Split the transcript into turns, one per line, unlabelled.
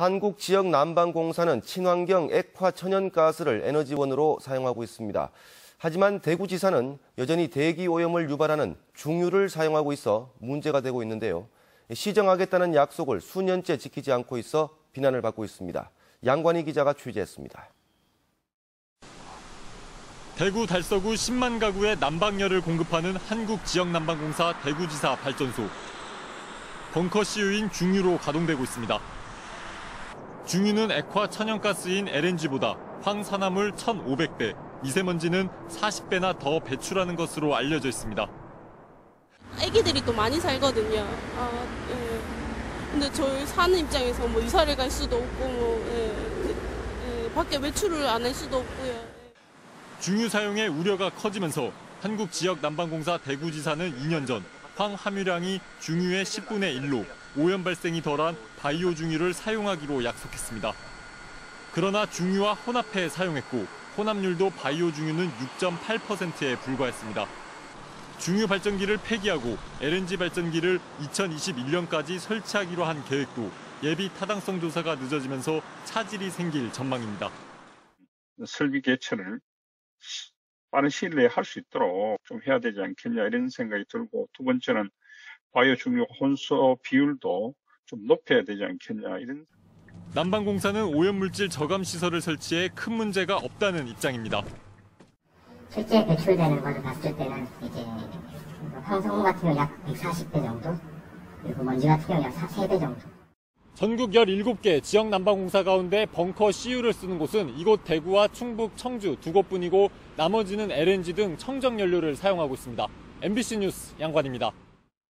한국 지역 난방공사는 친환경 액화 천연가스를 에너지원으로 사용하고 있습니다. 하지만 대구지사는 여전히 대기 오염을 유발하는 중유를 사용하고 있어 문제가 되고 있는데요. 시정하겠다는 약속을 수년째 지키지 않고 있어 비난을 받고 있습니다. 양관희 기자가 취재했습니다.
대구 달서구 10만 가구에 난방열을 공급하는 한국지역난방공사 대구지사 발전소. 벙커 CU인 중유로 가동되고 있습니다. 중유는 액화 천연가스인 LNG보다 황산화물 1,500배, 미세먼지는 40배나 더 배출하는 것으로 알려져 있습니다.
애기들이 또 많이 살거든요. 아, 예. 근데 저희 사는 입장에서 뭐 이사를 갈 수도 없고 뭐 예. 그, 예. 밖에 외출을 안 할 수도 없고요.
중유 사용의 우려가 커지면서 한국지역난방공사 대구지사는 2년 전 황함유량이 중유의 10분의 1로 오염 발생이 덜한 바이오 중유를 사용하기로 약속했습니다. 그러나 중유와 혼합해 사용했고 혼합률도 바이오 중유는 6.8%에 불과했습니다. 중유 발전기를 폐기하고 LNG 발전기를 2021년까지 설치하기로 한 계획도 예비 타당성 조사가 늦어지면서 차질이 생길 전망입니다.
설비 개최를 빠른 시일 내에 할 수 있도록 좀 해야 되지 않겠냐 이런 생각이 들고 두 번째는 바이오 중력 혼소 비율도 좀 높여야 되지 않겠냐 이런
난방공사는 오염물질 저감 시설을 설치해 큰 문제가 없다는 입장입니다.
실제 배출되는 것을 봤을 때는 이제 황성 같은 경우 약 140배 정도 그리고 먼지 같은 경우 약 3배 정도
전국 17개 지역 난방공사 가운데 벙커 CU를 쓰는 곳은 이곳 대구와 충북, 청주 두 곳뿐이고 나머지는 LNG 등 청정 연료를 사용하고 있습니다. MBC 뉴스 양관입니다.